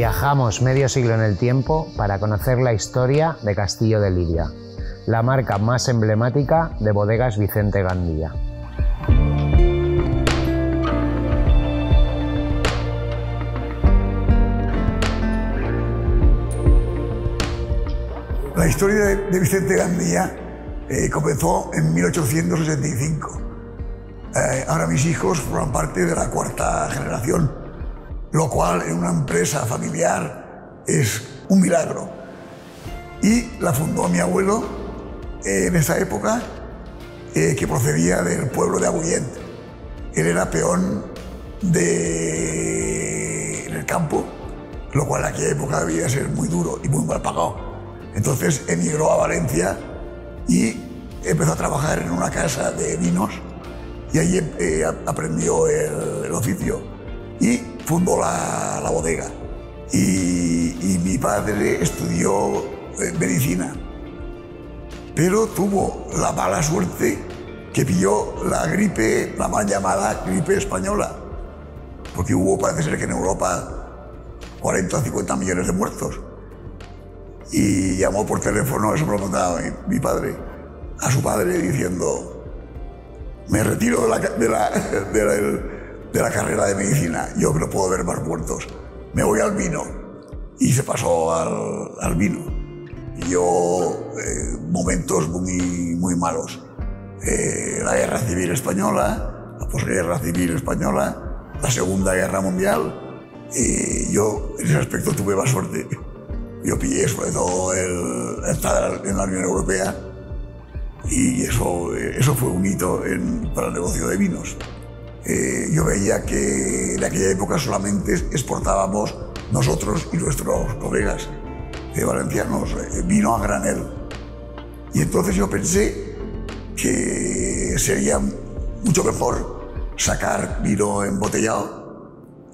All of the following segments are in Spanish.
Viajamos medio siglo en el tiempo para conocer la historia de Castillo de Lidia, la marca más emblemática de bodegas Vicente Gandía. La historia de, Vicente Gandía eh, comenzó en 1865. Eh, ahora mis hijos forman parte de la cuarta generación, lo cual en una empresa familiar es un milagro. Y la fundó mi abuelo eh, en esa época, que procedía del pueblo de Agullent. Él era peón de... en el campo, lo cual en aquella época debía ser muy duro y muy mal pagado. Entonces emigró a Valencia y empezó a trabajar en una casa de vinos y allí eh, aprendió el, oficio y fundó la, bodega. Y, mi padre estudió eh, medicina, pero tuvo la mala suerte que pilló la gripe, la mal llamada gripe española, porque hubo, parece ser que en Europa, 40 o 50 millones de muertos. Y llamó por teléfono, eso me lo contaba mi, padre, a su padre diciendo, me retiro de la, de la, de la, carrera de medicina, yo que no puedo ver más muertos, me voy al vino. Y se pasó al, al vino. Y yo, eh, momentos muy, muy malos. Eh, la guerra civil española, la posguerra civil española, la Segunda Guerra Mundial, y yo en ese aspecto tuve más suerte. Yo pillé sobre todo el, estar en la Unión Europea y eso, eso fue un hito para el negocio de vinos. Eh, yo veía que en aquella época solamente exportábamos nosotros y nuestros colegas de valencianos eh, vino a granel. Y entonces yo pensé que sería mucho mejor sacar vino embotellado.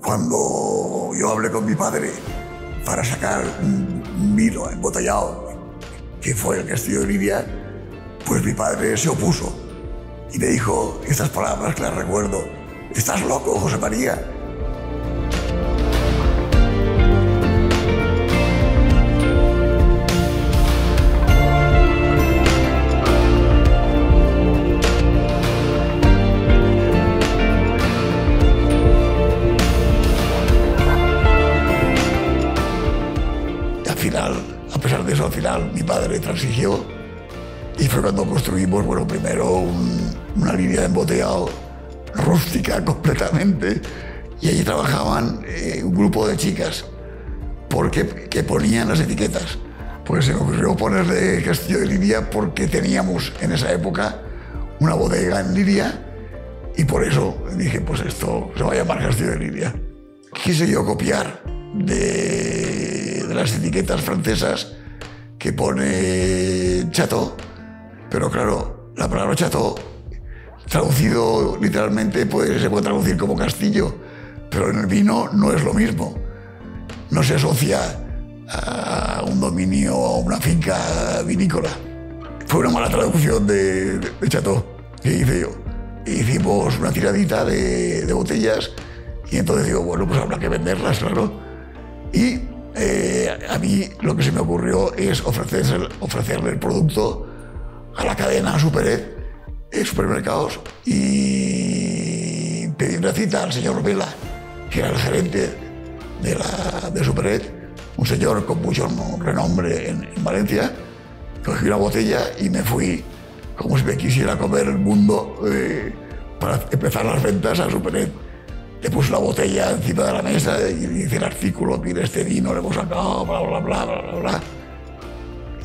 Cuando yo hablé con mi padre para sacar un vino embotellado, que fue el castillo de Lidia, pues mi padre se opuso y me dijo estas palabras que las recuerdo. ¿Estás loco, José María? mi padre transigió y fue cuando construimos, bueno, primero una línea de embotellado rústica completamente y allí trabajaban eh, un grupo de chicas porque, que ponían las etiquetas. Pues se me ocurrió ponerle Castillo de Lidia porque teníamos en esa época una bodega en Lidia y por eso dije, pues esto se va a llamar Castillo de Lidia. Quise yo copiar de, de las etiquetas francesas que pone chato, pero claro, la palabra chato, traducido literalmente, pues, se puede traducir como castillo, pero en el vino no es lo mismo. No se asocia a un dominio a una finca vinícola. Fue una mala traducción de, de, chato que hice yo. Hicimos una tiradita de, de botellas y entonces digo, bueno, pues habrá que venderlas, claro. Y eh, a mí lo que se me ocurrió es ofrecerle, el producto a la cadena Superet, supermercados, y pedí una cita al señor Vela, que era el gerente de, la, de Superet, un señor con mucho renombre en, Valencia. Cogí una botella y me fui como si me quisiera comer el mundo eh, para empezar las ventas a Superet le puse la botella encima de la mesa y dice el artículo, mira este vino, le hemos sacado, bla, bla, bla, bla, bla.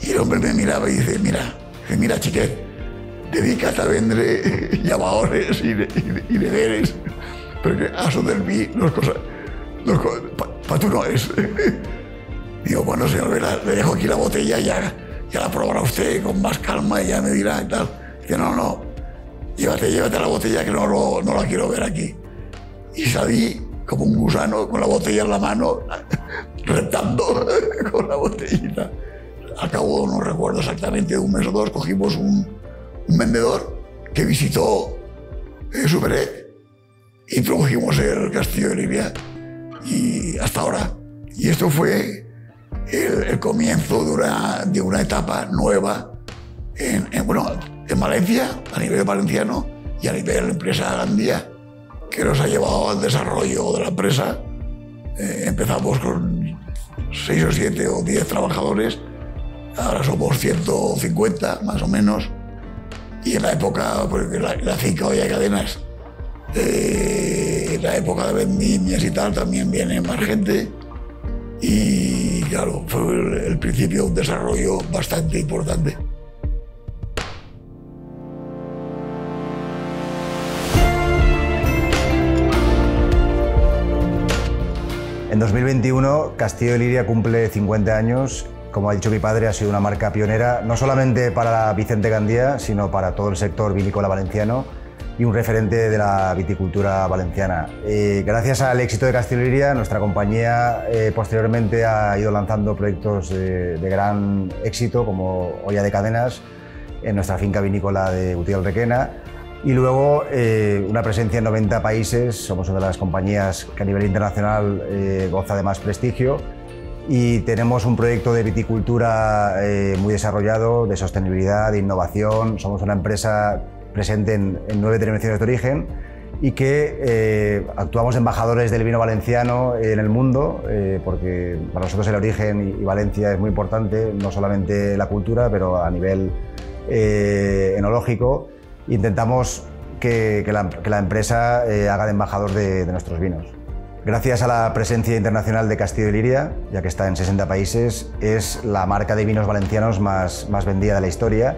Y el hombre me miraba y dice, mira, dice, mira, chiquet, dedícate a vender llamadores y, y, deberes, porque eso del vino no es cosa, para tú no es. Digo, bueno, señor Vera, le dejo aquí la botella y ya, ya la probará usted con más calma y ya me dirá y tal. Dice, no, no, llévate, llévate la botella que no, no la quiero ver aquí y salí como un gusano con la botella en la mano, retando con la botellita. Al cabo, no recuerdo exactamente, de un mes o dos, cogimos un, vendedor que visitó eh, Superet, introdujimos el castillo de Libia y hasta ahora Y esto fue el, comienzo de una, de una, etapa nueva en, bueno, en Valencia, a nivel valenciano, y a nivel empresa Gandía, que nos ha llevado al desarrollo de la empresa. Eh, empezamos con 6 o 7 o 10 trabajadores, ahora somos 150 más o menos, y en la época, porque la, la finca hoy hay cadenas, eh, en la época de vendimias y tal también viene más gente, y claro, fue el, el principio de un desarrollo bastante importante. En 2021, Castillo de Liria cumple 50 años. Como ha dicho mi padre, ha sido una marca pionera, no solamente para Vicente Gandía, sino para todo el sector vinícola valenciano y un referente de la viticultura valenciana. Eh, gracias al éxito de Castillo de Liria, nuestra compañía eh, posteriormente ha ido lanzando proyectos de, gran éxito, como Olla de Cadenas, en nuestra finca vinícola de Utiel Requena, y luego eh, una presencia en 90 países, somos una de las compañías que a nivel internacional eh, goza de más prestigio y tenemos un proyecto de viticultura eh, muy desarrollado, de sostenibilidad, de innovación. Somos una empresa presente en, nueve denominaciones de origen y que actuamos de embajadores del vino valenciano en el mundo, porque para nosotros el origen y, Valencia es muy importante, no solamente la cultura, pero a nivel enológico intentamos que, la, empresa eh, haga de embajador de, nuestros vinos. Gracias a la presencia internacional de Castillo de Liria, ya que está en 60 países, es la marca de vinos valencianos más, más vendida de la historia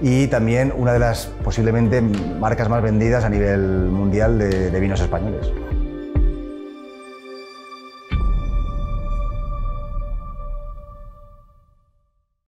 y también una de las posiblemente marcas más vendidas a nivel mundial de vinos españoles.